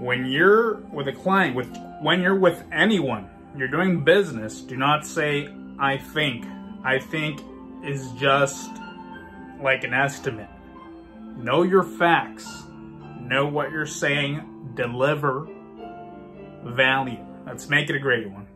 when you're with a client, with when you're with anyone, you're doing business, do not say, I think. I think is just like an estimate. Know your facts. Know what you're saying. Deliver value. Let's make it a great one.